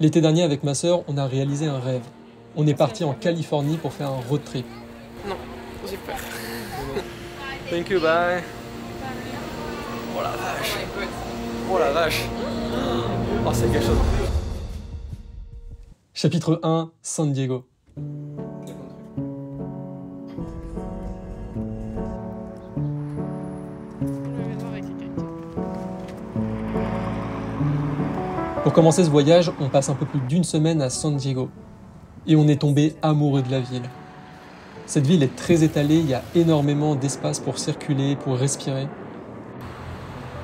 L'été dernier, avec ma sœur, on a réalisé un rêve. On est parti en Californie pour faire un road trip. Non, j'ai peur. Thank you, bye. Oh la vache. Oh la vache. Oh, c'est quelque chose. Chapitre 1 San Diego. Pour commencer ce voyage, on passe un peu plus d'une semaine à San Diego. Et on est tombé amoureux de la ville. Cette ville est très étalée, il y a énormément d'espace pour circuler, pour respirer.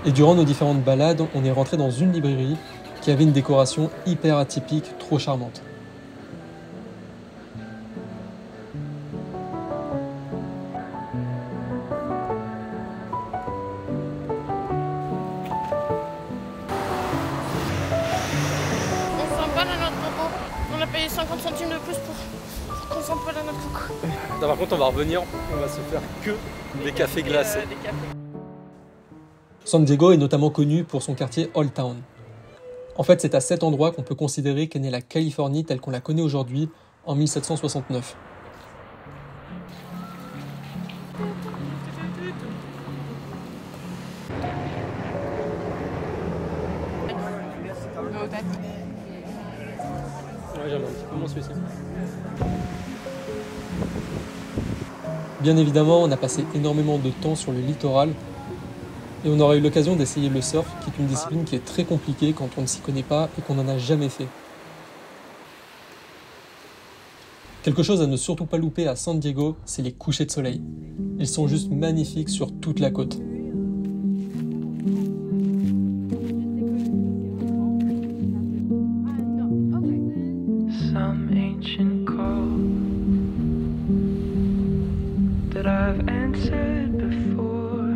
Et durant nos différentes balades, on est rentré dans une librairie qui avait une décoration hyper atypique, trop charmante. 50 centimes de plus pour, qu'on à notre coco. Non, par contre, on va revenir. On va se faire que des cafés glacés. Euh, des cafés. San Diego est notamment connu pour son quartier Old Town. En fait, c'est à cet endroit qu'on peut considérer qu'est née la Californie telle qu'on la connaît aujourd'hui en 1769. Euh, date. Bien évidemment, on a passé énormément de temps sur le littoral et on aura eu l'occasion d'essayer le surf, qui est une discipline qui est très compliquée quand on ne s'y connaît pas et qu'on n'en a jamais fait. Quelque chose à ne surtout pas louper à San Diego, c'est les couchers de soleil. Ils sont juste magnifiques sur toute la côte. Ancient call that I've answered before.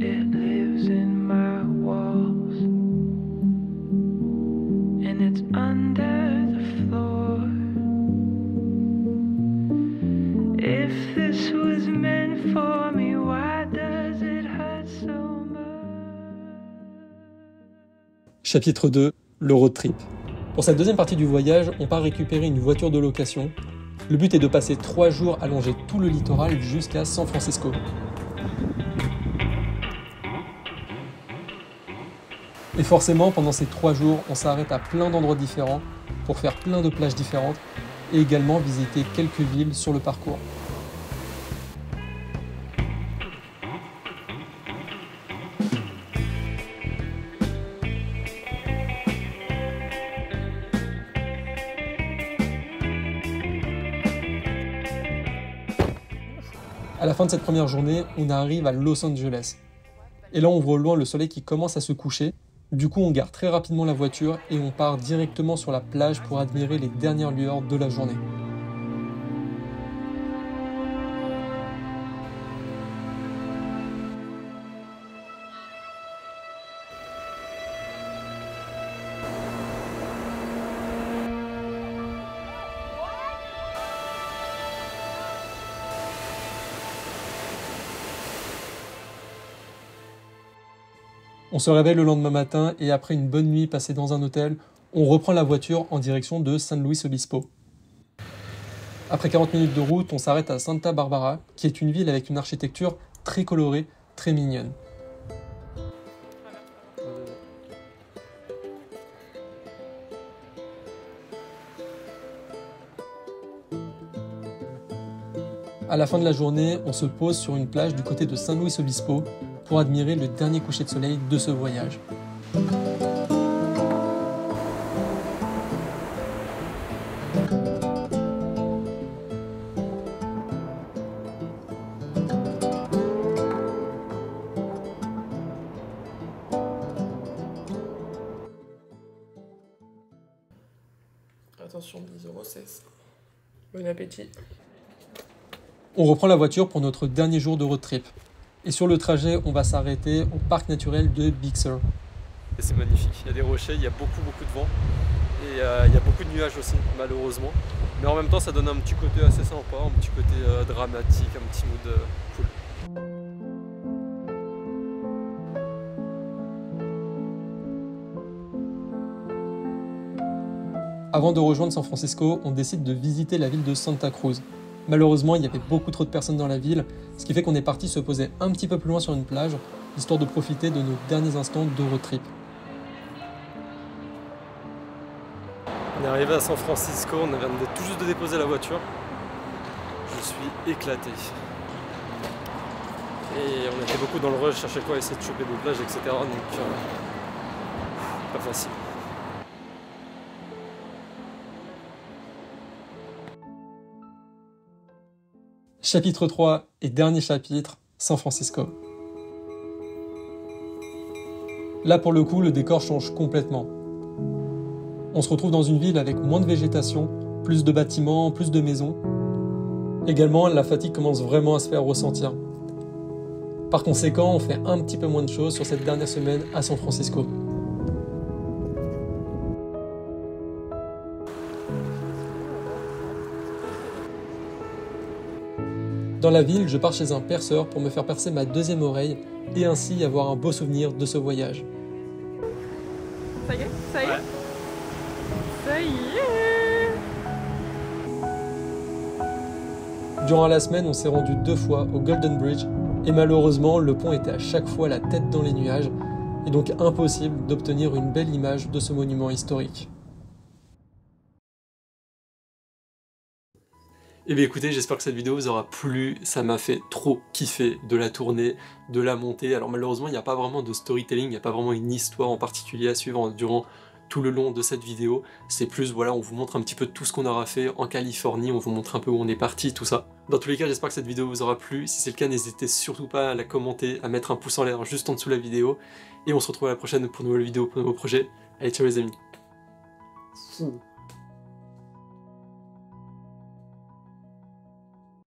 It lives in my walls and it's under the floor. If this was meant for me, why does it hurt so much? Chapitre 2 Le road trip. Pour cette deuxième partie du voyage, on part récupérer une voiture de location. Le but est de passer trois jours à longer tout le littoral jusqu'à San Francisco. Et forcément, pendant ces trois jours, on s'arrête à plein d'endroits différents pour faire plein de plages différentes et également visiter quelques villes sur le parcours. À la fin de cette première journée, on arrive à Los Angeles. Et là, on voit au loin le soleil qui commence à se coucher. Du coup, on garde très rapidement la voiture et on part directement sur la plage pour admirer les dernières lueurs de la journée. On se réveille le lendemain matin et après une bonne nuit passée dans un hôtel, on reprend la voiture en direction de San Luis Obispo. Après 40 minutes de route, on s'arrête à Santa Barbara, qui est une ville avec une architecture très colorée, très mignonne. À la fin de la journée, on se pose sur une plage du côté de San Luis Obispo pour admirer le dernier coucher de soleil de ce voyage. Attention, 10,16€. Bon appétit. On reprend la voiture pour notre dernier jour de road trip. Et sur le trajet, on va s'arrêter au parc naturel de Big Sur. Et c'est magnifique. Il y a des rochers, il y a beaucoup, beaucoup de vent. Et euh, il y a beaucoup de nuages aussi, malheureusement. Mais en même temps, ça donne un petit côté assez sympa, un petit côté euh, dramatique, un petit mood euh, cool. Avant de rejoindre San Francisco, on décide de visiter la ville de Santa Cruz. Malheureusement, il y avait beaucoup trop de personnes dans la ville, ce qui fait qu'on est parti se poser un petit peu plus loin sur une plage, histoire de profiter de nos derniers instants de road trip. On est arrivé à San Francisco, on vient de- tout juste de déposer la voiture. Je suis éclaté. Et on était beaucoup dans le rush, chercher quoi, essayer de choper des plages, etc. Donc, euh, pas facile. Chapitre 3 et dernier chapitre, San Francisco. Là pour le coup, le décor change complètement. On se retrouve dans une ville avec moins de végétation, plus de bâtiments, plus de maisons. Également, la fatigue commence vraiment à se faire ressentir. Par conséquent, on fait un petit peu moins de choses sur cette dernière semaine à San Francisco. Dans la ville, je pars chez un perceur pour me faire percer ma deuxième oreille et ainsi avoir un beau souvenir de ce voyage. Ça y est Ça y est Ouais. Ça y est Durant la semaine, on s'est rendu deux fois au Golden Bridge et malheureusement, le pont était à chaque fois la tête dans les nuages et donc impossible d'obtenir une belle image de ce monument historique. Eh bien écoutez, j'espère que cette vidéo vous aura plu, ça m'a fait trop kiffer de la tourner, de la monter. Alors malheureusement, il n'y a pas vraiment de storytelling, il n'y a pas vraiment une histoire en particulier à suivre durant tout le long de cette vidéo. C'est plus, voilà, on vous montre un petit peu tout ce qu'on aura fait en Californie, on vous montre un peu où on est parti, tout ça. Dans tous les cas, j'espère que cette vidéo vous aura plu. Si c'est le cas, n'hésitez surtout pas à la commenter, à mettre un pouce en l'air juste en dessous de la vidéo. Et on se retrouve à la prochaine pour une nouvelle vidéo, pour un nouveau projet. Allez, ciao les amis.